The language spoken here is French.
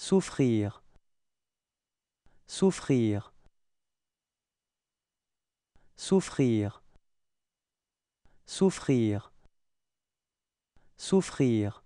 souffrir. Souffrir. Souffrir. Souffrir. Souffrir.